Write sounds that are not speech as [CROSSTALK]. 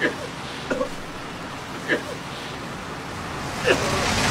Yeah. [LAUGHS] [LAUGHS]